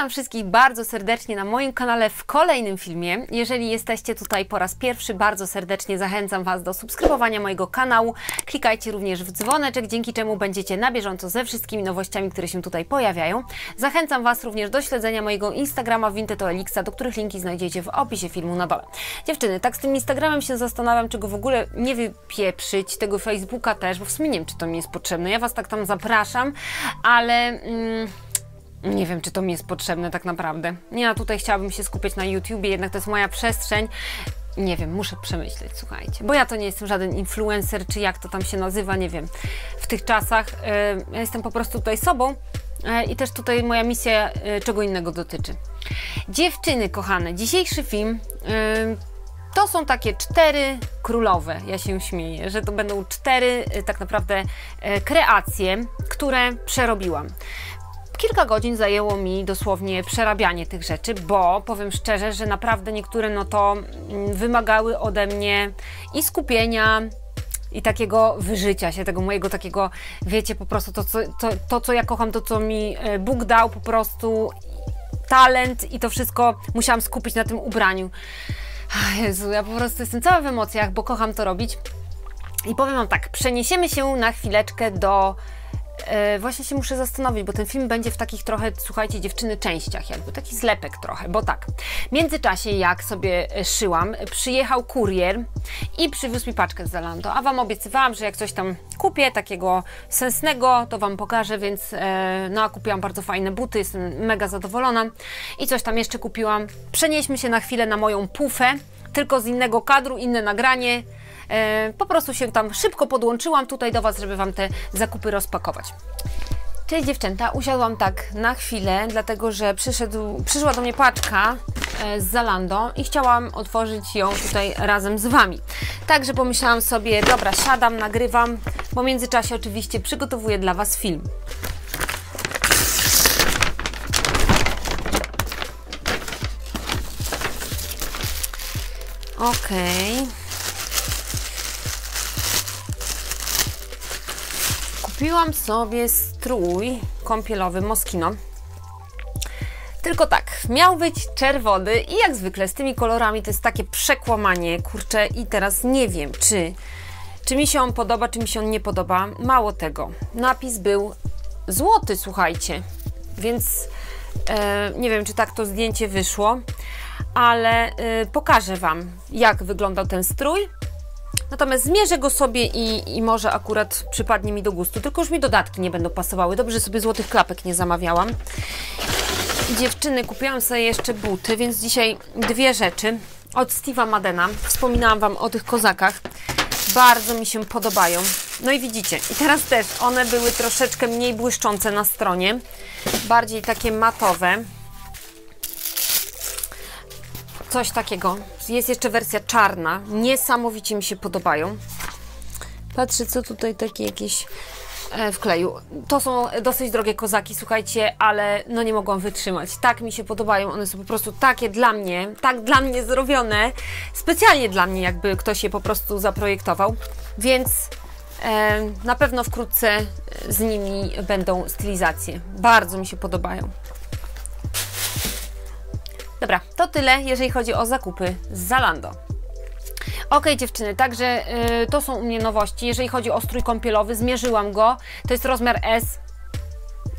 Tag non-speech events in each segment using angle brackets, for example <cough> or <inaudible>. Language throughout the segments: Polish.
Witam wszystkich bardzo serdecznie na moim kanale w kolejnym filmie. Jeżeli jesteście tutaj po raz pierwszy, bardzo serdecznie zachęcam Was do subskrybowania mojego kanału. Klikajcie również w dzwoneczek, dzięki czemu będziecie na bieżąco ze wszystkimi nowościami, które się tutaj pojawiają. Zachęcam Was również do śledzenia mojego Instagrama Vinted Elixa, do których linki znajdziecie w opisie filmu na dole. Dziewczyny, tak z tym Instagramem się zastanawiam, czy go w ogóle nie wypieprzyć, tego Facebooka też, bo w sumie nie wiem, czy to mi jest potrzebne. Ja Was tak tam zapraszam, ale... Mm, nie wiem, czy to mi jest potrzebne tak naprawdę. Ja tutaj chciałabym się skupić na YouTubie, jednak to jest moja przestrzeń. Nie wiem, muszę przemyśleć, słuchajcie. Bo ja to nie jestem żaden influencer, czy jak to tam się nazywa, nie wiem. W tych czasach y, ja jestem po prostu tutaj sobą y, i też tutaj moja misja y, czego innego dotyczy. Dziewczyny kochane, dzisiejszy film to są takie cztery królowe. Ja się śmieję, że to będą cztery tak naprawdę kreacje, które przerobiłam. Kilka godzin zajęło mi dosłownie przerabianie tych rzeczy, bo powiem szczerze, że naprawdę niektóre no to mm, wymagały ode mnie i skupienia, i takiego wyżycia się, tego mojego takiego, wiecie, po prostu to, co, to, to, co ja kocham, to, co mi e, Bóg dał, po prostu talent i to wszystko musiałam skupić na tym ubraniu. Jezu, ja po prostu jestem cała w emocjach, bo kocham to robić. I powiem Wam tak, przeniesiemy się na chwileczkę do E, właśnie się muszę zastanowić, bo ten film będzie w takich trochę, słuchajcie, dziewczyny częściach, jakby taki zlepek trochę, bo tak. W międzyczasie, jak sobie e, szyłam, przyjechał kurier i przywiózł mi paczkę z Zalando, a Wam obiecywałam, że jak coś tam kupię takiego sensnego, to Wam pokażę, więc e, no, a kupiłam bardzo fajne buty, jestem mega zadowolona i coś tam jeszcze kupiłam. Przenieśmy się na chwilę na moją pufę, tylko z innego kadru, inne nagranie, po prostu się tam szybko podłączyłam tutaj do Was, żeby Wam te zakupy rozpakować. Cześć dziewczęta, usiadłam tak na chwilę, dlatego że przyszedł, przyszła do mnie paczka e, z Zalando i chciałam otworzyć ją tutaj razem z Wami. Także pomyślałam sobie, dobra, siadam, nagrywam, bo w międzyczasie oczywiście przygotowuję dla Was film. Okej. Okay. Kupiłam sobie strój kąpielowy Moschino. Tylko tak, miał być czerwony i jak zwykle z tymi kolorami to jest takie przekłamanie, kurczę i teraz nie wiem, czy, czy mi się on podoba, czy mi się on nie podoba. Mało tego, napis był złoty, słuchajcie, więc e, nie wiem, czy tak to zdjęcie wyszło, ale e, pokażę Wam, jak wyglądał ten strój Natomiast zmierzę go sobie i, i może akurat przypadnie mi do gustu. Tylko już mi dodatki nie będą pasowały. Dobrze, że sobie złotych klapek nie zamawiałam. Dziewczyny, kupiłam sobie jeszcze buty, więc dzisiaj dwie rzeczy. Od Steve'a Madena. Wspominałam Wam o tych kozakach. Bardzo mi się podobają. No i widzicie, i teraz też one były troszeczkę mniej błyszczące na stronie. Bardziej takie matowe coś takiego. Jest jeszcze wersja czarna. Niesamowicie mi się podobają. Patrzę, co tutaj takie jakieś e, w kleju. To są dosyć drogie kozaki, słuchajcie, ale no nie mogłam wytrzymać. Tak mi się podobają, one są po prostu takie dla mnie, tak dla mnie zrobione, specjalnie dla mnie, jakby ktoś je po prostu zaprojektował, więc e, na pewno wkrótce z nimi będą stylizacje. Bardzo mi się podobają. Dobra, to tyle, jeżeli chodzi o zakupy z Zalando. Ok, dziewczyny, także yy, to są u mnie nowości. Jeżeli chodzi o strój kąpielowy, zmierzyłam go. To jest rozmiar S.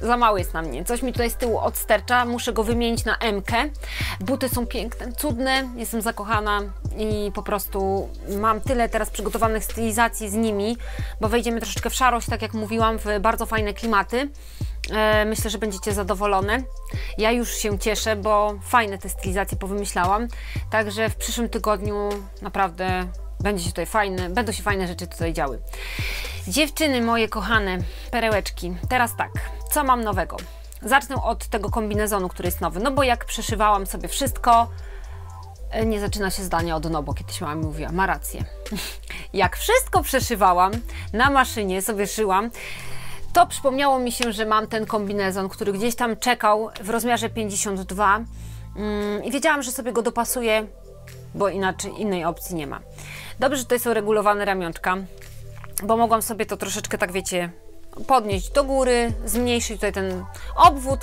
Za mały jest na mnie. Coś mi tutaj z tyłu odstercza. Muszę go wymienić na M. -kę. Buty są piękne, cudne. Jestem zakochana i po prostu mam tyle teraz przygotowanych stylizacji z nimi, bo wejdziemy troszeczkę w szarość, tak jak mówiłam, w bardzo fajne klimaty. E, myślę, że będziecie zadowolone. Ja już się cieszę, bo fajne te stylizacje powymyślałam. Także w przyszłym tygodniu naprawdę będzie się tutaj fajne, będą się fajne rzeczy tutaj działy. Dziewczyny moje kochane, perełeczki. Teraz tak, co mam nowego? Zacznę od tego kombinezonu, który jest nowy. No bo jak przeszywałam sobie wszystko, e, nie zaczyna się zdanie od no, bo kiedyś mama mi mówiła, ma rację. <laughs> Jak wszystko przeszywałam na maszynie, sobie szyłam, to przypomniało mi się, że mam ten kombinezon, który gdzieś tam czekał w rozmiarze 52 mm, i wiedziałam, że sobie go dopasuję, bo inaczej innej opcji nie ma. Dobrze, że tutaj są regulowane ramionczka, bo mogłam sobie to troszeczkę, tak wiecie, podnieść do góry, zmniejszyć tutaj ten obwód.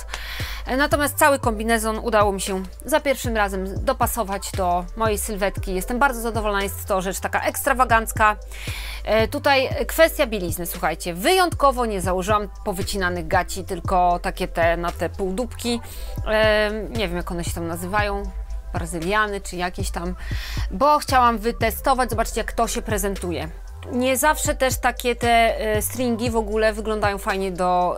Natomiast cały kombinezon udało mi się za pierwszym razem dopasować do mojej sylwetki. Jestem bardzo zadowolona, jest to rzecz taka ekstrawagancka. E, tutaj kwestia bielizny, słuchajcie, wyjątkowo nie założyłam powycinanych gaci, tylko takie te na te półdubki. E, nie wiem jak one się tam nazywają, brazyliany czy jakieś tam, bo chciałam wytestować, zobaczcie jak to się prezentuje. Nie zawsze też takie te e, stringi w ogóle wyglądają fajnie do,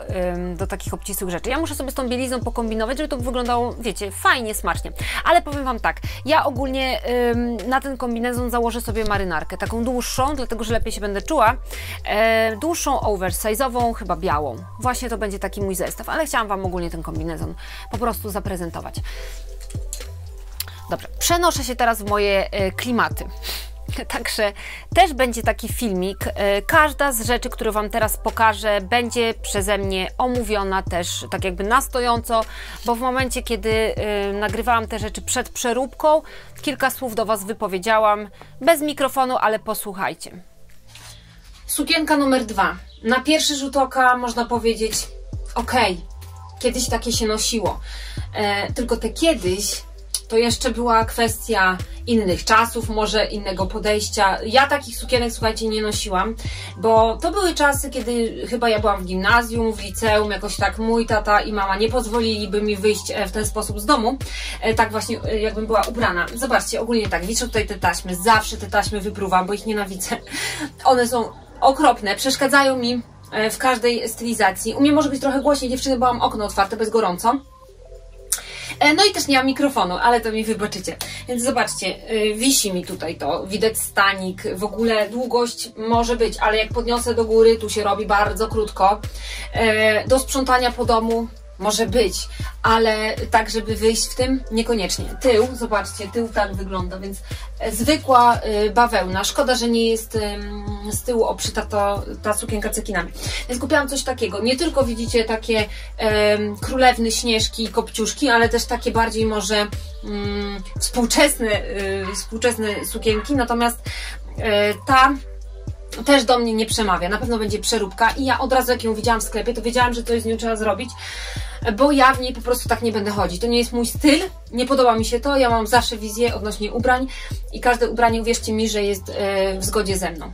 do takich obcisłych rzeczy. Ja muszę sobie z tą bielizną pokombinować, żeby to wyglądało, wiecie, fajnie, smacznie. Ale powiem Wam tak, ja ogólnie na ten kombinezon założę sobie marynarkę, taką dłuższą, dlatego że lepiej się będę czuła. E, dłuższą, oversize'ową, chyba białą. Właśnie to będzie taki mój zestaw, ale chciałam Wam ogólnie ten kombinezon po prostu zaprezentować. Dobrze, przenoszę się teraz w moje e, klimaty. <laughs> Także też będzie taki filmik. E, każda z rzeczy, które Wam teraz pokażę, będzie przeze mnie omówiona też tak jakby na stojąco, bo w momencie, kiedy e, nagrywałam te rzeczy przed przeróbką, kilka słów do Was wypowiedziałam, bez mikrofonu, ale posłuchajcie. Sukienka numer dwa. Na pierwszy rzut oka można powiedzieć, ok, kiedyś takie się nosiło. E, tylko te kiedyś to jeszcze była kwestia innych czasów, może innego podejścia. Ja takich sukienek, słuchajcie, nie nosiłam, bo to były czasy, kiedy chyba ja byłam w gimnazjum, w liceum, jakoś tak mój tata i mama nie pozwoliliby mi wyjść e, w ten sposób z domu, e, tak właśnie e, jakbym była ubrana. Zobaczcie, ogólnie tak, wiszę tutaj te taśmy, zawsze te taśmy wypruwam, bo ich nienawidzę. One są okropne, przeszkadzają mi w każdej stylizacji. U mnie może być trochę głośniej, dziewczyny, bo mam okno otwarte, bez gorąco. E, no i też nie mam mikrofonu, ale to mi wybaczycie. Więc zobaczcie, y, wisi mi tutaj to, widać stanik, w ogóle długość może być, ale jak podniosę do góry, tu się robi bardzo krótko. E, do sprzątania po domu może być, ale tak, żeby wyjść w tym, niekoniecznie. Tył, zobaczcie, tył tak wygląda, więc e, zwykła y, bawełna. Szkoda, że nie jest z tyłu obszyta to, ta sukienka cekinami. Więc kupiłam coś takiego. Nie tylko widzicie takie um, królewny śnieżki i kopciuszki, ale też takie bardziej może um, współczesne, y, współczesne sukienki. Natomiast y, ta też do mnie nie przemawia. Na pewno będzie przeróbka i ja od razu jak ją widziałam w sklepie, to wiedziałam, że coś z nią trzeba zrobić, bo ja w niej po prostu tak nie będę chodzić. To nie jest mój styl, nie podoba mi się to, ja mam zawsze wizję odnośnie ubrań i każde ubranie, uwierzcie mi, że jest e, w zgodzie ze mną.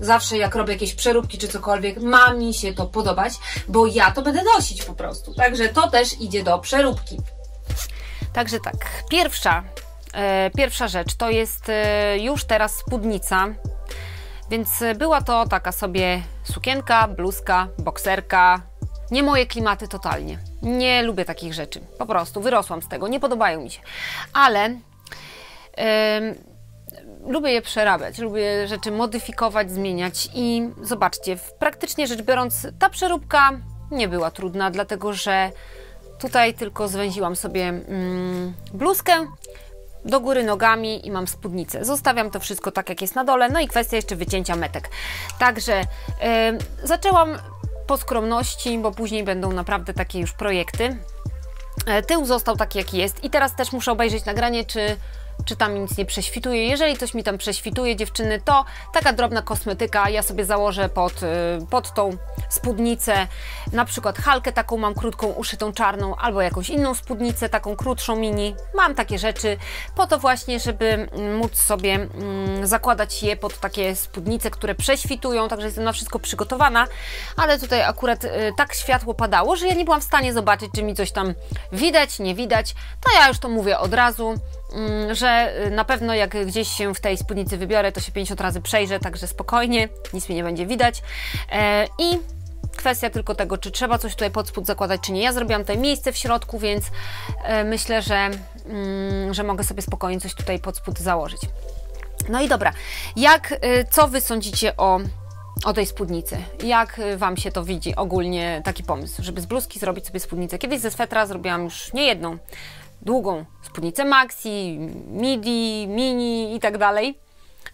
Zawsze jak robię jakieś przeróbki czy cokolwiek, ma mi się to podobać, bo ja to będę nosić po prostu. Także to też idzie do przeróbki. Także tak, pierwsza, e, pierwsza rzecz to jest e, już teraz spódnica więc e, była to taka sobie sukienka, bluzka, bokserka. Nie moje klimaty totalnie. Nie lubię takich rzeczy. Po prostu wyrosłam z tego, nie podobają mi się. Ale yy, lubię je przerabiać, lubię rzeczy modyfikować, zmieniać i zobaczcie, praktycznie rzecz biorąc, ta przeróbka nie była trudna, dlatego że tutaj tylko zwęziłam sobie mm, bluzkę, do góry nogami i mam spódnicę. Zostawiam to wszystko tak, jak jest na dole. No i kwestia jeszcze wycięcia metek. Także yy, zaczęłam po skromności, bo później będą naprawdę takie już projekty. E, tył został taki, jaki jest i teraz też muszę obejrzeć nagranie, czy czy tam nic nie prześwituje. Jeżeli coś mi tam prześwituje, dziewczyny, to taka drobna kosmetyka. Ja sobie założę pod, y, pod tą spódnicę na przykład halkę taką mam krótką, uszytą czarną, albo jakąś inną spódnicę, taką krótszą mini. Mam takie rzeczy po to właśnie, żeby móc sobie mm, zakładać je pod takie spódnice, które prześwitują, także jestem na wszystko przygotowana, ale tutaj akurat y, tak światło padało, że ja nie byłam w stanie zobaczyć, czy mi coś tam widać, nie widać. To ja już to mówię od razu. Mm, że y, na pewno jak gdzieś się w tej spódnicy wybiorę, to się 50 razy przejrzę, także spokojnie, nic mi nie będzie widać. E, I kwestia tylko tego, czy trzeba coś tutaj pod spód zakładać, czy nie. Ja zrobiłam tutaj miejsce w środku, więc e, myślę, że, mm, że mogę sobie spokojnie coś tutaj pod spód założyć. No i dobra, jak, y, co Wy sądzicie o, o tej spódnicy? Jak y, Wam się to widzi ogólnie taki pomysł, żeby z bluzki zrobić sobie spódnicę? Kiedyś ze swetra zrobiłam już nie jedną, długą spódnicę maxi, midi, mini i tak dalej.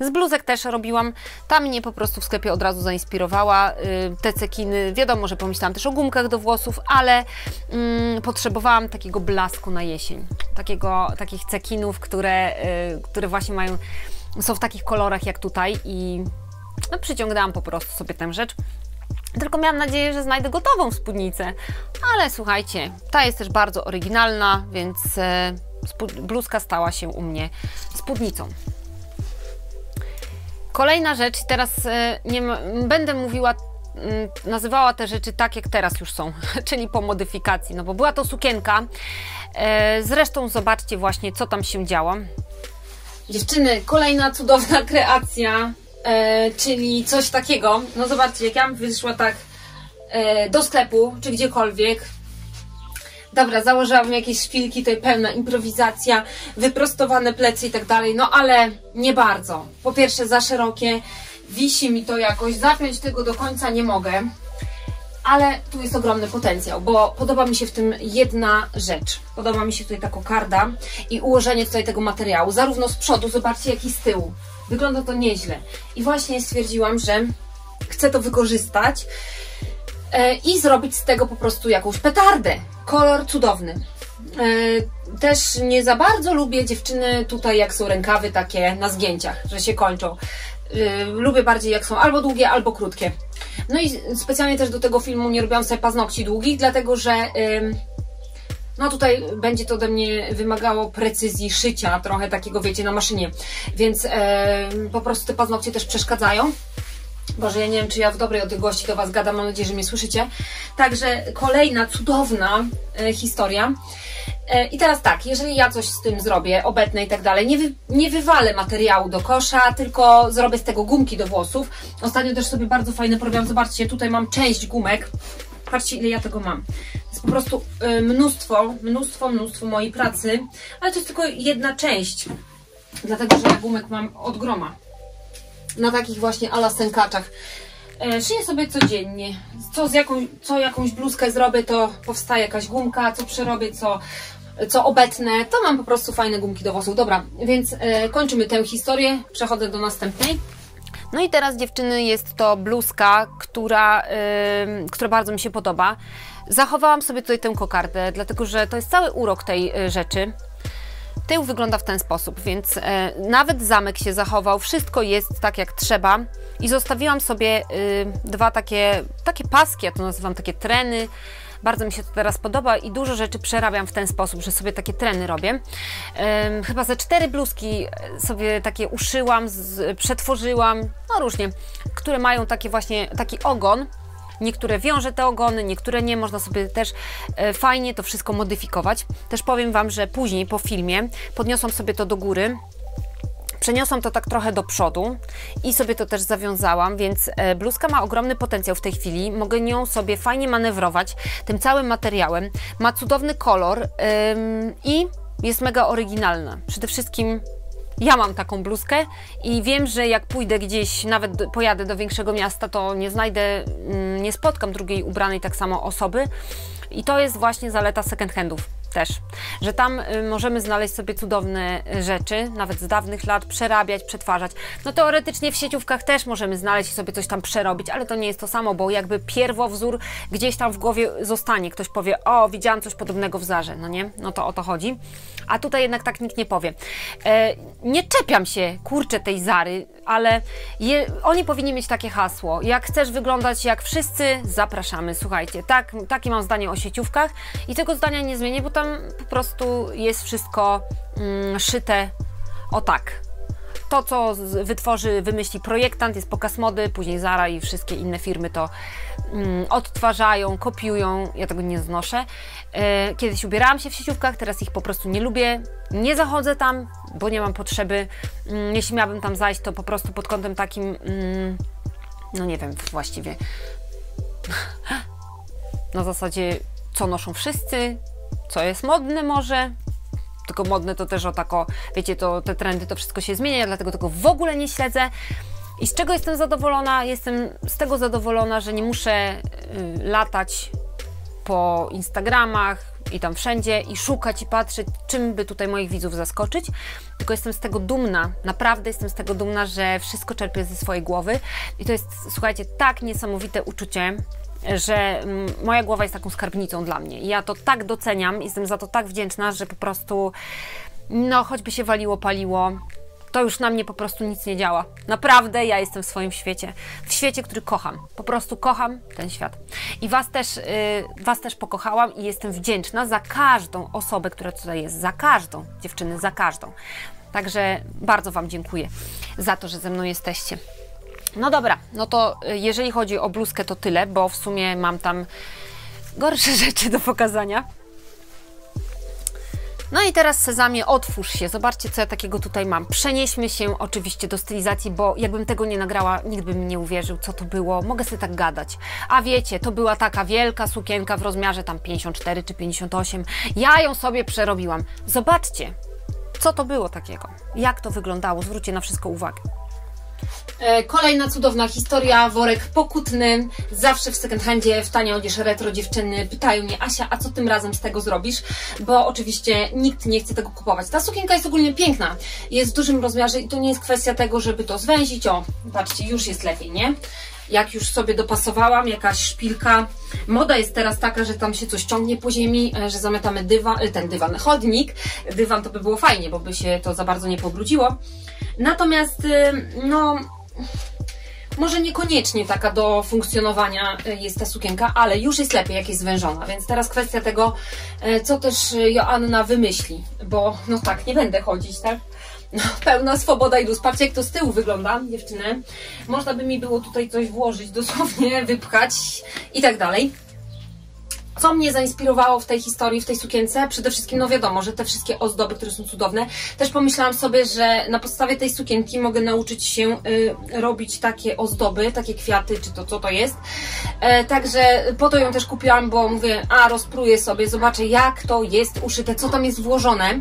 Z bluzek też robiłam. Ta mnie po prostu w sklepie od razu zainspirowała. Y, te cekiny, wiadomo, że pomyślałam też o gumkach do włosów, ale mm, potrzebowałam takiego blasku na jesień. Takiego, takich cekinów, które, y, które właśnie mają, są w takich kolorach jak tutaj i no, przyciągnęłam po prostu sobie tę rzecz. Tylko miałam nadzieję, że znajdę gotową spódnicę. Ale słuchajcie, ta jest też bardzo oryginalna, więc e, bluzka stała się u mnie spódnicą. Kolejna rzecz, teraz e, nie będę mówiła, nazywała te rzeczy tak, jak teraz już są, <laughs> czyli po modyfikacji, no bo była to sukienka. E, zresztą zobaczcie właśnie, co tam się działo. Dziewczyny, kolejna cudowna kreacja, e, czyli coś takiego. No zobaczcie, jak ja wyszła tak do sklepu, czy gdziekolwiek, dobra, założyłabym jakieś szpilki, tutaj pełna improwizacja, wyprostowane plecy i tak dalej, no ale nie bardzo. Po pierwsze za szerokie, wisi mi to jakoś, zapiąć tego do końca nie mogę, ale tu jest ogromny potencjał, bo podoba mi się w tym jedna rzecz. Podoba mi się tutaj ta kokarda i ułożenie tutaj tego materiału, zarówno z przodu, zobaczcie jak i z tyłu. Wygląda to nieźle. I właśnie stwierdziłam, że chcę to wykorzystać e, i zrobić z tego po prostu jakąś petardę. Kolor cudowny. E, też nie za bardzo lubię dziewczyny tutaj, jak są rękawy takie na zgięciach, że się kończą. E, lubię bardziej, jak są albo długie, albo krótkie. No i specjalnie też do tego filmu nie robiłam sobie paznokci długich, dlatego że no tutaj będzie to ode mnie wymagało precyzji szycia, trochę takiego, wiecie, na maszynie. Więc po prostu te paznokcie też przeszkadzają. Boże, ja nie wiem, czy ja w dobrej odległości do Was gadam, mam nadzieję, że mnie słyszycie. Także kolejna cudowna e, historia. E, I teraz tak, jeżeli ja coś z tym zrobię, obetnę i tak dalej, nie, wy, nie wywalę materiału do kosza, tylko zrobię z tego gumki do włosów. Ostatnio też sobie bardzo fajny program, zobaczcie, tutaj mam część gumek. Patrzcie, ile ja tego mam. To jest po prostu y, mnóstwo, mnóstwo, mnóstwo mojej pracy, ale to jest tylko jedna część, dlatego, że ja gumek mam od groma na takich właśnie ala sękaczach. E, szyję sobie codziennie. Co, z jaką, co jakąś bluzkę zrobię, to powstaje jakaś gumka, co przerobię, co, co obetnę, to mam po prostu fajne gumki do włosów. Dobra, więc e, kończymy tę historię, przechodzę do następnej. No i teraz dziewczyny jest to bluzka, która, yy, która bardzo mi się podoba. Zachowałam sobie tutaj tę kokardę, dlatego że to jest cały urok tej y, rzeczy. Tył wygląda w ten sposób, więc e, nawet zamek się zachował, wszystko jest tak jak trzeba i zostawiłam sobie y, dwa takie, takie paski, ja to nazywam takie treny, bardzo mi się to teraz podoba i dużo rzeczy przerabiam w ten sposób, że sobie takie treny robię. chyba ze cztery bluzki sobie takie uszyłam, z, przetworzyłam, no różnie, które mają takie właśnie, taki ogon, Niektóre wiąże te ogony, niektóre nie. Można sobie też e, fajnie to wszystko modyfikować. Też powiem Wam, że później po filmie podniosłam sobie to do góry. Przeniosłam to tak trochę do przodu i sobie to też zawiązałam, więc e, bluzka ma ogromny potencjał w tej chwili. Mogę nią sobie fajnie manewrować tym całym materiałem. Ma cudowny kolor i jest mega oryginalna. Przede wszystkim ja mam taką bluzkę i wiem, że jak pójdę gdzieś, nawet pojadę do większego miasta, to nie znajdę, mm, nie spotkam drugiej ubranej tak samo osoby. I to jest właśnie zaleta second handów też, że tam y, możemy znaleźć sobie cudowne y, rzeczy, nawet z dawnych lat, przerabiać, przetwarzać. No teoretycznie w sieciówkach też możemy znaleźć i sobie coś tam przerobić, ale to nie jest to samo, bo jakby pierwowzór gdzieś tam w głowie zostanie. Ktoś powie, o, widziałam coś podobnego w Zarze, no nie? No to o to chodzi. A tutaj jednak tak nikt nie powie. E, nie czepiam się, kurczę, tej Zary, ale je, oni powinni mieć takie hasło. Jak chcesz wyglądać jak wszyscy, zapraszamy. Słuchajcie, tak, takie mam zdanie o sieciówkach i tego zdania nie zmienię, bo tam po prostu jest wszystko mm, szyte o tak. To, co wytworzy, wymyśli projektant, jest pokaz mody, później Zara i wszystkie inne firmy to mm, odtwarzają, kopiują. Ja tego nie znoszę. E, kiedyś ubierałam się w sieciówkach, teraz ich po prostu nie lubię. Nie zachodzę tam, bo nie mam potrzeby. Mm, jeśli miałabym tam zajść, to po prostu pod kątem takim, mm, no nie wiem, właściwie <laughs> na zasadzie, co noszą wszyscy, co jest modne może, tylko modne to też o tako, wiecie, to te trendy, to wszystko się zmienia, dlatego tego w ogóle nie śledzę. I z czego jestem zadowolona? Jestem z tego zadowolona, że nie muszę y, latać po Instagramach i tam wszędzie i szukać i patrzeć, czym by tutaj moich widzów zaskoczyć. Tylko jestem z tego dumna, naprawdę jestem z tego dumna, że wszystko czerpię ze swojej głowy. I to jest, słuchajcie, tak niesamowite uczucie, że mm, moja głowa jest taką skarbnicą dla mnie. I ja to tak doceniam, jestem za to tak wdzięczna, że po prostu, no, choćby się waliło, paliło, to już na mnie po prostu nic nie działa. Naprawdę ja jestem w swoim świecie. W świecie, który kocham. Po prostu kocham ten świat. I Was też, yy, was też pokochałam i jestem wdzięczna za każdą osobę, która tutaj jest. Za każdą, dziewczyny, za każdą. Także bardzo Wam dziękuję za to, że ze mną jesteście. No dobra, no to y, jeżeli chodzi o bluzkę, to tyle, bo w sumie mam tam gorsze <laughs> rzeczy do pokazania. No i teraz Sezamie, otwórz się. Zobaczcie, co ja takiego tutaj mam. Przenieśmy się oczywiście do stylizacji, bo jakbym tego nie nagrała, nikt by mi nie uwierzył, co to było. Mogę sobie tak gadać. A wiecie, to była taka wielka sukienka w rozmiarze tam 54 czy 58. Ja ją sobie przerobiłam. Zobaczcie, co to było takiego. Jak to wyglądało. Zwróćcie na wszystko uwagę. E, kolejna cudowna historia, worek pokutny. Zawsze w second handzie, w tanie odzież retro dziewczyny pytają mnie, Asia, a co tym razem z tego zrobisz? Bo oczywiście nikt nie chce tego kupować. Ta sukienka jest ogólnie piękna, jest w dużym rozmiarze i to nie jest kwestia tego, żeby to zwęzić. O, patrzcie, już jest lepiej, nie? jak już sobie dopasowałam, jakaś szpilka. Moda jest teraz taka, że tam się coś ciągnie po ziemi, e, że zamytamy dywan, e, ten dywan, chodnik. Dywan to by było fajnie, bo by się to za bardzo nie pobrudziło. Natomiast, no, może niekoniecznie taka do funkcjonowania e, jest ta sukienka, ale już jest lepiej, jak jest zwężona. Więc teraz kwestia tego, e, co też Joanna wymyśli, bo no tak, nie będę chodzić, tak? No, pełna swoboda i luz. Patrzcie, jak to z tyłu wygląda, dziewczyny. Można by mi było tutaj coś włożyć, dosłownie wypchać i tak dalej. Co mnie zainspirowało w tej historii, w tej sukience? Przede wszystkim, no wiadomo, że te wszystkie ozdoby, które są cudowne. Też pomyślałam sobie, że na podstawie tej sukienki mogę nauczyć się y, robić takie ozdoby, takie kwiaty, czy to co to jest. E, także po to ją też kupiłam, bo mówię, a rozpruję sobie, zobaczę jak to jest uszyte, co tam jest włożone.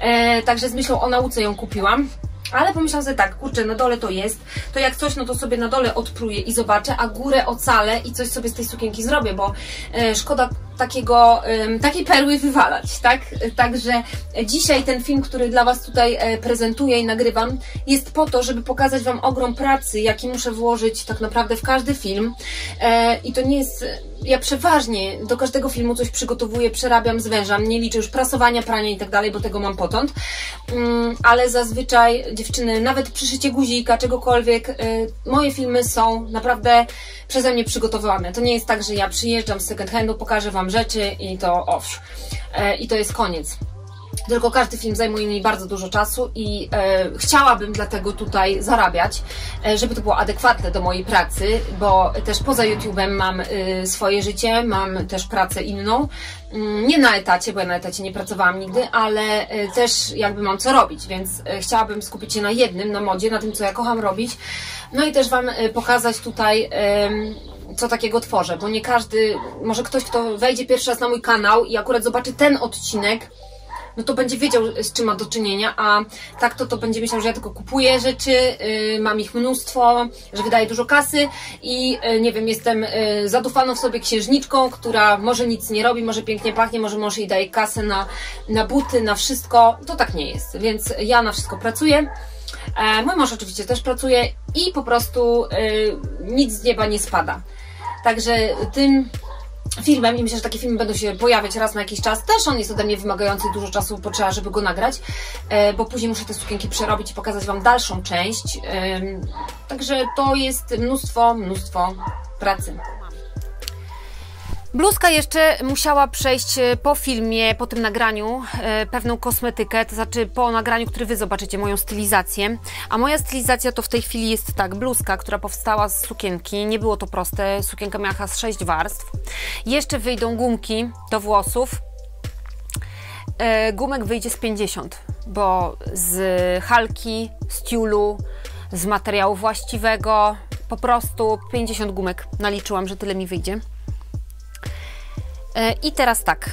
E, także z myślą o nauce ją kupiłam. Ale pomyślałam sobie tak, kurczę, na dole to jest, to jak coś, no to sobie na dole odpruję i zobaczę, a górę ocalę i coś sobie z tej sukienki zrobię, bo e, szkoda takiego, takiej perły wywalać, tak? Także dzisiaj ten film, który dla Was tutaj e, prezentuję i nagrywam, jest po to, żeby pokazać Wam ogrom pracy, jaki muszę włożyć tak naprawdę w każdy film. E, I to nie jest, ja przeważnie do każdego filmu coś przygotowuję, przerabiam, zwężam, nie liczę już prasowania, prania i tak dalej, bo tego mam potąd, mm, ale zazwyczaj dziewczyny, nawet przy szycie guzika, czegokolwiek, e, moje filmy są naprawdę przeze mnie przygotowywane. To nie jest tak, że ja przyjeżdżam z second handu, pokażę Wam rzeczy i to off. E, I to jest koniec. Tylko każdy film zajmuje mi bardzo dużo czasu i e, chciałabym dlatego tutaj zarabiać, e, żeby to było adekwatne do mojej pracy, bo też poza YouTube'em mam e, swoje życie, mam też pracę inną. Mm, nie na etacie, bo ja na etacie nie pracowałam nigdy, ale e, też jakby mam co robić, więc e, chciałabym skupić się na jednym, na modzie, na tym, co ja kocham robić. No i też Wam e, pokazać tutaj co takiego tworzę, bo nie każdy, może ktoś, kto wejdzie pierwszy raz na mój kanał i akurat zobaczy ten odcinek, no to będzie wiedział, z czym ma do czynienia, a tak to, to będzie myślał, że ja tylko kupuję rzeczy, yy, mam ich mnóstwo, że wydaję dużo kasy i yy, nie wiem, jestem yy, zadufaną w sobie księżniczką, która może nic nie robi, może pięknie pachnie, może mąż jej daje kasę na, na buty, na wszystko. To tak nie jest, więc ja na wszystko pracuję. E, mój mąż oczywiście też pracuje i po prostu y, nic z nieba nie spada. Także tym filmem i myślę, że takie filmy będą się pojawiać raz na jakiś czas. Też on jest ode mnie wymagający, dużo czasu potrzeba, żeby go nagrać, e, bo później muszę te sukienki przerobić i pokazać Wam dalszą część. Także to jest mnóstwo, mnóstwo pracy. Bluzka jeszcze musiała przejść e, po filmie, po tym nagraniu e, pewną kosmetykę, to znaczy po nagraniu, który Wy zobaczycie, moją stylizację. A moja stylizacja to w tej chwili jest tak, bluzka, która powstała z sukienki, nie było to proste, sukienka miała z 6 warstw. Jeszcze wyjdą gumki do włosów. E, gumek wyjdzie z 50, bo z halki, z tiulu, z materiału właściwego, po prostu 50 gumek naliczyłam, że tyle mi wyjdzie. E, I teraz tak,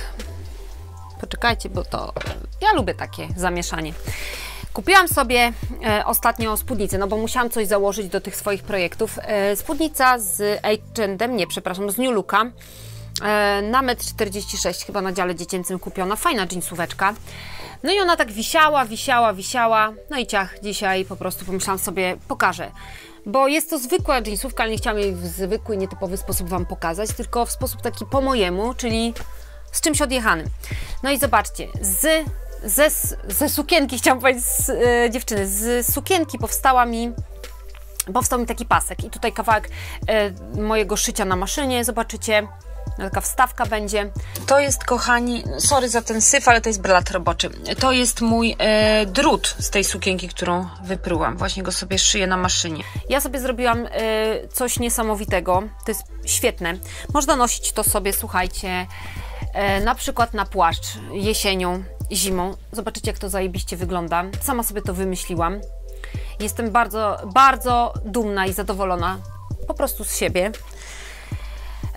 poczekajcie, bo to ja lubię takie zamieszanie. Kupiłam sobie e, ostatnio spódnicę, no bo musiałam coś założyć do tych swoich projektów. E, spódnica z H&M, nie, przepraszam, z New Looka. Na 1,46 m chyba na dziale dziecięcym kupiona, fajna jeansóweczka. No i ona tak wisiała, wisiała, wisiała. No i ciach, dzisiaj po prostu pomyślałam sobie, pokażę bo jest to zwykła jeansówka, ale nie chciałam jej w zwykły, nietypowy sposób Wam pokazać, tylko w sposób taki po mojemu, czyli z czymś odjechanym. No i zobaczcie, z ze, ze sukienki, chciałam powiedzieć, z, e, dziewczyny, z sukienki powstała mi powstał mi taki pasek i tutaj kawałek e, mojego szycia na maszynie, zobaczycie. Taka wstawka będzie. To jest, kochani, sorry za ten syf, ale to jest blat roboczy. To jest mój e, drut z tej sukienki, którą wyprułam. Właśnie go sobie szyję na maszynie. Ja sobie zrobiłam e, coś niesamowitego. To jest świetne. Można nosić to sobie, słuchajcie, e, na przykład na płaszcz jesienią, zimą. Zobaczycie, jak to zajebiście wygląda. Sama sobie to wymyśliłam. Jestem bardzo, bardzo dumna i zadowolona po prostu z siebie.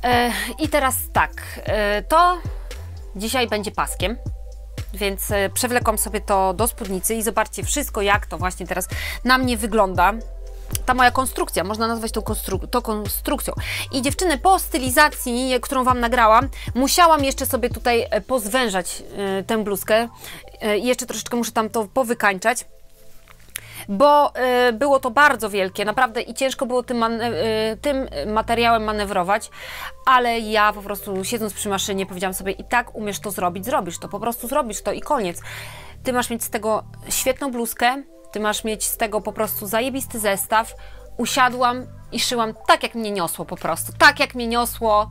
E, I teraz tak, e, to dzisiaj będzie paskiem, więc e, przewlekłam sobie to do spódnicy i zobaczcie wszystko, jak to właśnie teraz na mnie wygląda. Ta moja konstrukcja, można nazwać to, konstru to konstrukcją. I dziewczyny, po stylizacji, którą Wam nagrałam, musiałam jeszcze sobie tutaj pozwężać tę bluzkę. I jeszcze troszeczkę muszę tam to powykańczać bo y, było to bardzo wielkie, naprawdę i ciężko było tym, y, tym materiałem manewrować, ale ja po prostu siedząc przy maszynie powiedziałam sobie i tak umiesz to zrobić, zrobisz to, po prostu zrobisz to i koniec. Ty masz mieć z tego świetną bluzkę, ty masz mieć z tego po prostu zajebisty zestaw. Usiadłam i szyłam tak, jak mnie niosło po prostu, tak jak mnie niosło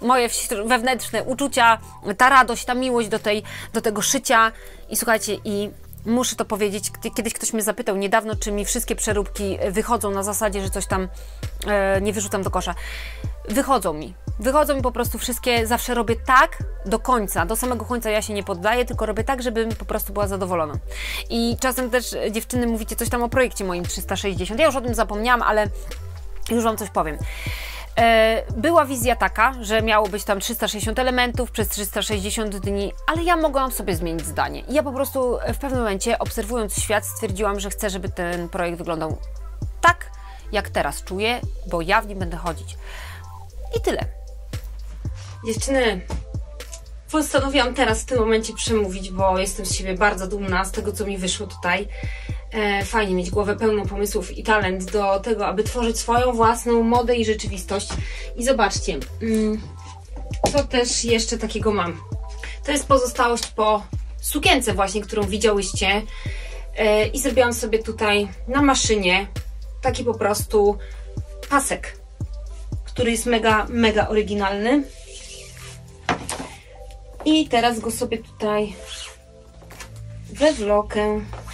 moje wewnętrzne uczucia, ta radość, ta miłość do, tej, do tego szycia i słuchajcie, i muszę to powiedzieć, kiedyś ktoś mnie zapytał niedawno, czy mi wszystkie przeróbki wychodzą na zasadzie, że coś tam e, nie wyrzucam do kosza. Wychodzą mi. Wychodzą mi po prostu wszystkie, zawsze robię tak do końca, do samego końca ja się nie poddaję, tylko robię tak, żebym po prostu była zadowolona. I czasem też dziewczyny mówicie coś tam o projekcie moim 360. Ja już o tym zapomniałam, ale już Wam coś powiem. E, była wizja taka, że miało być tam 360 elementów przez 360 dni, ale ja mogłam sobie zmienić zdanie. Ja po prostu w pewnym momencie, obserwując świat, stwierdziłam, że chcę, żeby ten projekt wyglądał tak, jak teraz czuję, bo ja w nim będę chodzić. I tyle. Dziewczyny, postanowiłam teraz w tym momencie przemówić, bo jestem z siebie bardzo dumna z tego, co mi wyszło tutaj. E, fajnie mieć głowę pełną pomysłów i talent do tego, aby tworzyć swoją własną modę i rzeczywistość. I zobaczcie, mm, co też jeszcze takiego mam. To jest pozostałość po sukience właśnie, którą widziałyście. E, I zrobiłam sobie tutaj na maszynie taki po prostu pasek, który jest mega, mega oryginalny. I teraz go sobie tutaj wywlokę. Tu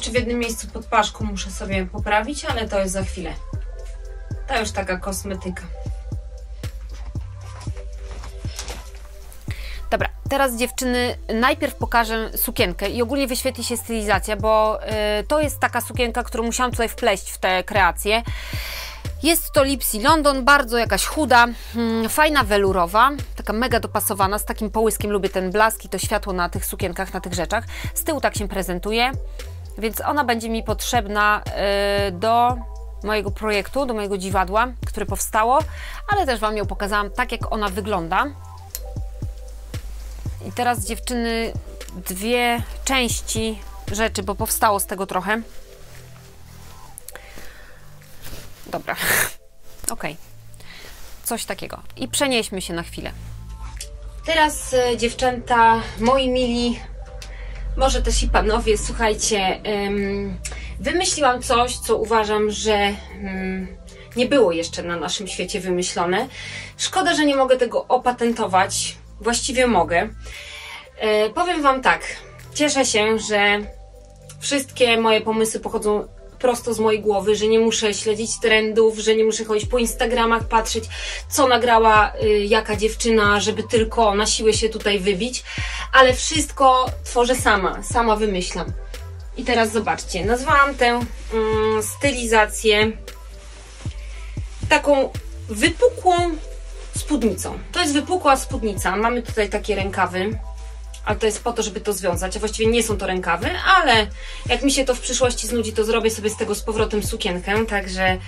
jeszcze w jednym miejscu pod paszką muszę sobie poprawić, ale to jest za chwilę. To już taka kosmetyka. Dobra, teraz dziewczyny najpierw pokażę sukienkę i ogólnie wyświetli się stylizacja, bo y, to jest taka sukienka, którą musiałam tutaj wpleść w te kreacje. Jest to Lipsy London, bardzo jakaś chuda, hmm, fajna welurowa, taka mega dopasowana, z takim połyskiem, lubię ten blask i to światło na tych sukienkach, na tych rzeczach. Z tyłu tak się prezentuje więc ona będzie mi potrzebna y, do mojego projektu, do mojego dziwadła, które powstało, ale też Wam ją pokazałam tak, jak ona wygląda. I teraz dziewczyny dwie części rzeczy, bo powstało z tego trochę. Dobra, <laughs> ok. Coś takiego. I przenieśmy się na chwilę. Teraz y, dziewczęta, moi mili, może też i panowie, słuchajcie, wymyśliłam coś, co uważam, że nie było jeszcze na naszym świecie wymyślone. Szkoda, że nie mogę tego opatentować. Właściwie mogę. E, powiem Wam tak. Cieszę się, że wszystkie moje pomysły pochodzą prosto z mojej głowy, że nie muszę śledzić trendów, że nie muszę chodzić po Instagramach, patrzeć, co nagrała y, jaka dziewczyna, żeby tylko na siłę się tutaj wybić, ale wszystko tworzę sama, sama wymyślam. I teraz zobaczcie, nazwałam tę mm, stylizację taką wypukłą spódnicą. To jest wypukła spódnica. Mamy tutaj takie rękawy ale to jest po to, żeby to związać. A właściwie nie są to rękawy, ale jak mi się to w przyszłości znudzi, to zrobię sobie z tego z powrotem sukienkę, także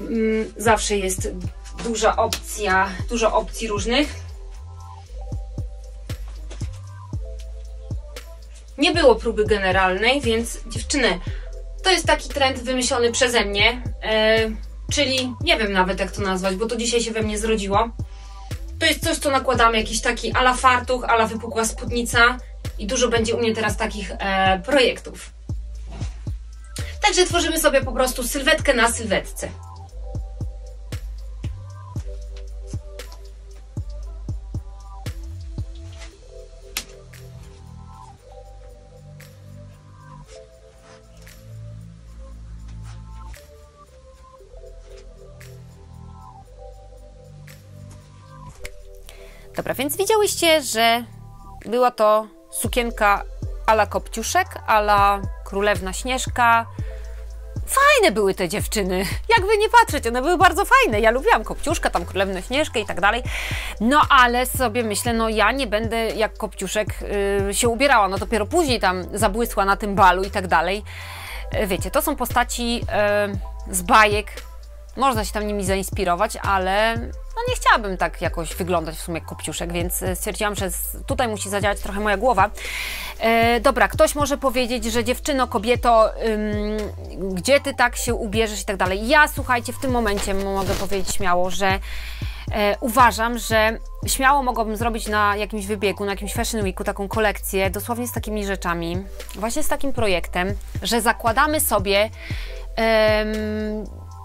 mm, zawsze jest duża opcja, dużo opcji różnych. Nie było próby generalnej, więc dziewczyny, to jest taki trend wymyślony przeze mnie, yy, czyli nie wiem nawet jak to nazwać, bo to dzisiaj się we mnie zrodziło. To jest coś, co nakładamy, jakiś taki ala fartuch, ala wypukła spódnica i dużo będzie u mnie teraz takich e, projektów. Także tworzymy sobie po prostu sylwetkę na sylwetce. Dobra, więc widziałyście, że była to sukienka ala Kopciuszek, ala Królewna Śnieżka. Fajne były te dziewczyny, jakby nie patrzeć, one były bardzo fajne. Ja lubiłam Kopciuszka, tam Królewną Śnieżkę i tak dalej. No ale sobie myślę, no ja nie będę jak Kopciuszek yy, się ubierała, no dopiero później tam zabłysła na tym balu i tak dalej. Yy, wiecie, to są postaci yy, z bajek, można się tam nimi zainspirować, ale no nie chciałabym tak jakoś wyglądać w sumie jak kopciuszek, więc e, stwierdziłam, że tutaj musi zadziałać trochę moja głowa. E, dobra, ktoś może powiedzieć, że dziewczyno, kobieto, ym, gdzie ty tak się ubierzesz i tak dalej. Ja, słuchajcie, w tym momencie mogę powiedzieć śmiało, że e, uważam, że śmiało mogłabym zrobić na jakimś wybiegu, na jakimś Fashion Weeku taką kolekcję, dosłownie z takimi rzeczami, właśnie z takim projektem, że zakładamy sobie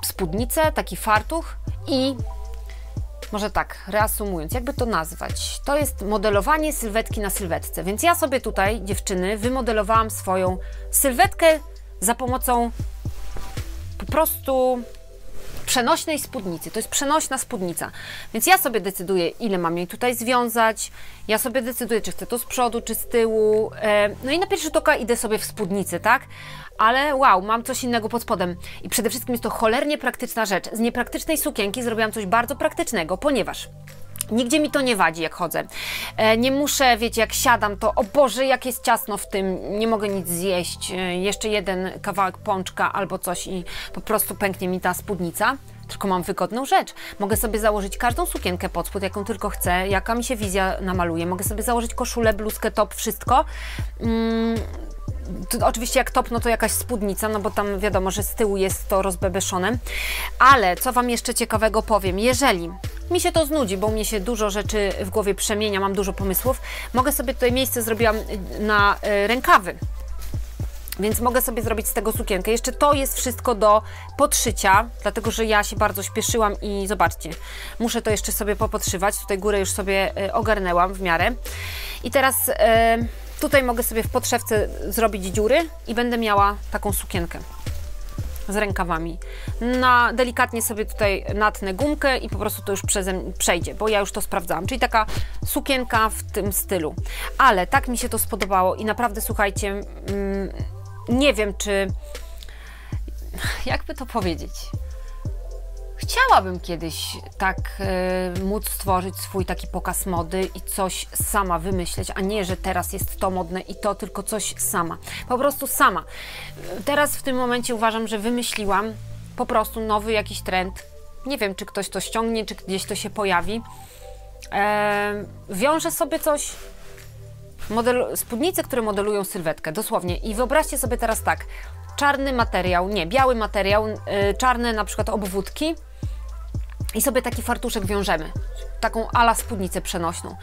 spódnicę, taki fartuch i może tak, reasumując, jakby to nazwać, to jest modelowanie sylwetki na sylwetce. Więc ja sobie tutaj, dziewczyny, wymodelowałam swoją sylwetkę za pomocą po prostu przenośnej spódnicy. To jest przenośna spódnica. Więc ja sobie decyduję, ile mam jej tutaj związać. Ja sobie decyduję, czy chcę to z przodu, czy z tyłu. No i na pierwszy tok idę sobie w spódnicy, tak? Ale wow, mam coś innego pod spodem. I przede wszystkim jest to cholernie praktyczna rzecz. Z niepraktycznej sukienki zrobiłam coś bardzo praktycznego, ponieważ Nigdzie mi to nie wadzi, jak chodzę. E, nie muszę, wiecie, jak siadam, to o Boże, jak jest ciasno w tym, nie mogę nic zjeść. E, jeszcze jeden kawałek pączka albo coś i po prostu pęknie mi ta spódnica. Tylko mam wygodną rzecz. Mogę sobie założyć każdą sukienkę pod spód, jaką tylko chcę, jaka mi się wizja namaluje. Mogę sobie założyć koszulę, bluzkę, top, wszystko. Mm oczywiście jak top, no to jakaś spódnica, no bo tam wiadomo, że z tyłu jest to rozbebeszone. Ale co Wam jeszcze ciekawego powiem, jeżeli mi się to znudzi, bo mnie się dużo rzeczy w głowie przemienia, mam dużo pomysłów, mogę sobie tutaj miejsce zrobiłam na e, rękawy. Więc mogę sobie zrobić z tego sukienkę. Jeszcze to jest wszystko do podszycia, dlatego że ja się bardzo śpieszyłam i zobaczcie, muszę to jeszcze sobie popodszywać. Tutaj górę już sobie e, ogarnęłam w miarę. I teraz... Yy, Tutaj mogę sobie w podszewce zrobić dziury i będę miała taką sukienkę z rękawami. Na delikatnie sobie tutaj natnę gumkę i po prostu to już przejdzie, bo ja już to sprawdzałam. Czyli taka sukienka w tym stylu. Ale tak mi się to spodobało i naprawdę słuchajcie, mm, nie wiem czy jakby to powiedzieć. Chciałabym kiedyś tak y, móc stworzyć swój taki pokaz mody i coś sama wymyśleć, a nie, że teraz jest to modne i to, tylko coś sama. Po prostu sama. Teraz w tym momencie uważam, że wymyśliłam po prostu nowy jakiś trend. Nie wiem, czy ktoś to ściągnie, czy gdzieś to się pojawi. E, wiążę sobie coś, model, spódnice, które modelują sylwetkę, dosłownie. I wyobraźcie sobie teraz tak, czarny materiał, nie, biały materiał, y, czarne na przykład obwódki, i sobie taki fartuszek wiążemy. Taką ala spódnicę przenośną.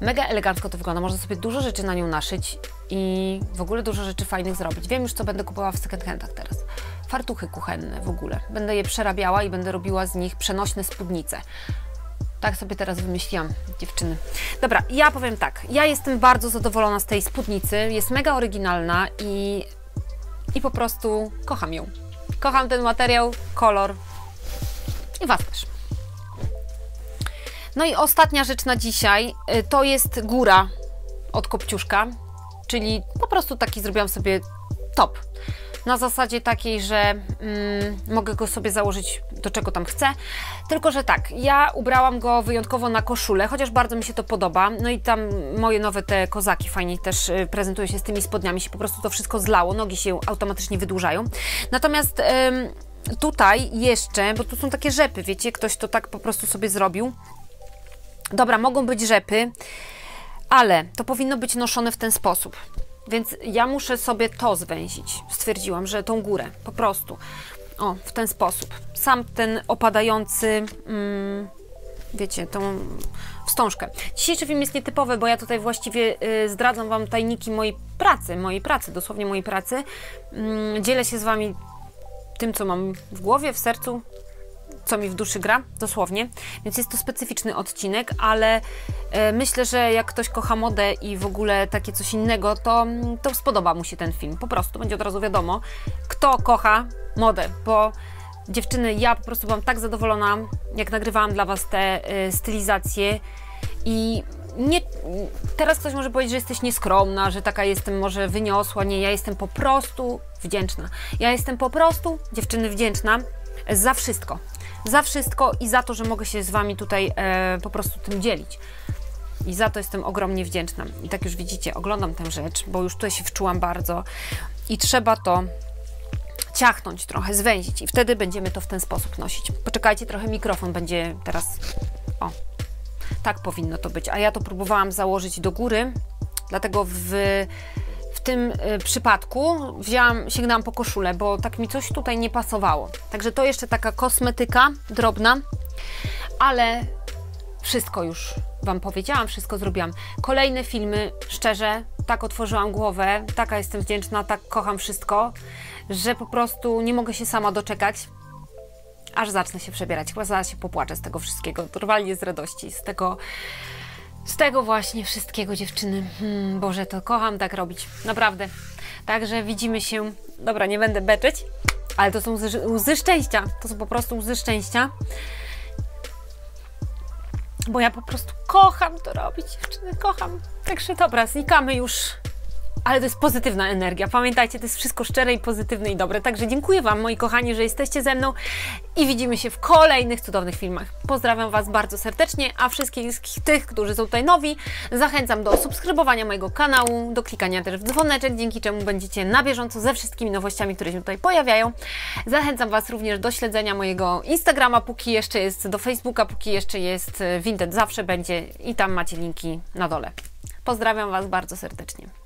Mega elegancko to wygląda. Można sobie dużo rzeczy na nią naszyć i w ogóle dużo rzeczy fajnych zrobić. Wiem już, co będę kupowała w second handach teraz. Fartuchy kuchenne w ogóle. Będę je przerabiała i będę robiła z nich przenośne spódnice. Tak sobie teraz wymyśliłam, dziewczyny. Dobra, ja powiem tak. Ja jestem bardzo zadowolona z tej spódnicy. Jest mega oryginalna i, i po prostu kocham ją. Kocham ten materiał, kolor i Was też. No i ostatnia rzecz na dzisiaj y, to jest góra od kopciuszka, czyli po prostu taki zrobiłam sobie top. Na zasadzie takiej, że mm, mogę go sobie założyć do czego tam chce. Tylko, że tak, ja ubrałam go wyjątkowo na koszulę, chociaż bardzo mi się to podoba. No i tam moje nowe te kozaki fajnie też y, prezentują się z tymi spodniami, się po prostu to wszystko zlało, nogi się automatycznie wydłużają. Natomiast tutaj jeszcze, bo tu są takie rzepy, wiecie, ktoś to tak po prostu sobie zrobił. Dobra, mogą być rzepy, ale to powinno być noszone w ten sposób. Więc ja muszę sobie to zwęzić. Stwierdziłam, że tą górę, po prostu. O, w ten sposób. Sam ten opadający, mm, wiecie, tą wstążkę. Dzisiejszy film jest nietypowy, bo ja tutaj właściwie y, zdradzam Wam tajniki mojej pracy, mojej pracy, dosłownie mojej pracy. Mm, dzielę się z Wami tym, co mam w głowie, w sercu, co mi w duszy gra, dosłownie. Więc jest to specyficzny odcinek, ale e, myślę, że jak ktoś kocha modę i w ogóle takie coś innego, to, to spodoba mu się ten film. Po prostu będzie od razu wiadomo, kto kocha modę, bo dziewczyny, ja po prostu byłam tak zadowolona, jak nagrywałam dla Was te y, stylizacje i nie, teraz ktoś może powiedzieć, że jesteś nieskromna, że taka jestem może wyniosła. Nie, ja jestem po prostu wdzięczna. Ja jestem po prostu, dziewczyny, wdzięczna za wszystko za wszystko i za to, że mogę się z Wami tutaj e, po prostu tym dzielić. I za to jestem ogromnie wdzięczna. I tak już widzicie, oglądam tę rzecz, bo już tutaj się wczułam bardzo i trzeba to ciachnąć trochę, zwęzić i wtedy będziemy to w ten sposób nosić. Poczekajcie, trochę mikrofon będzie teraz... O, tak powinno to być. A ja to próbowałam założyć do góry, dlatego w tym y, przypadku wzięłam, sięgnęłam po koszulę, bo tak mi coś tutaj nie pasowało. Także to jeszcze taka kosmetyka drobna, ale wszystko już Wam powiedziałam, wszystko zrobiłam. Kolejne filmy, szczerze, tak otworzyłam głowę, taka jestem wdzięczna, tak kocham wszystko, że po prostu nie mogę się sama doczekać, aż zacznę się przebierać. Chyba zaraz się popłaczę z tego wszystkiego, normalnie z radości, z tego z tego właśnie wszystkiego dziewczyny. Hmm, Boże, to kocham tak robić. Naprawdę. Także widzimy się. Dobra, nie będę beczeć, ale to są łzy, łzy szczęścia. To są po prostu łzy szczęścia. Bo ja po prostu kocham to robić, dziewczyny, kocham. Także dobra, znikamy już ale to jest pozytywna energia. Pamiętajcie, to jest wszystko szczere i pozytywne i dobre. Także dziękuję Wam, moi kochani, że jesteście ze mną i widzimy się w kolejnych cudownych filmach. Pozdrawiam Was bardzo serdecznie, a wszystkich tych, którzy są tutaj nowi, zachęcam do subskrybowania mojego kanału, do klikania też w dzwoneczek, dzięki czemu będziecie na bieżąco ze wszystkimi nowościami, które się tutaj pojawiają. Zachęcam Was również do śledzenia mojego Instagrama, póki jeszcze jest, do Facebooka, póki jeszcze jest Vinted, zawsze będzie i tam macie linki na dole. Pozdrawiam Was bardzo serdecznie.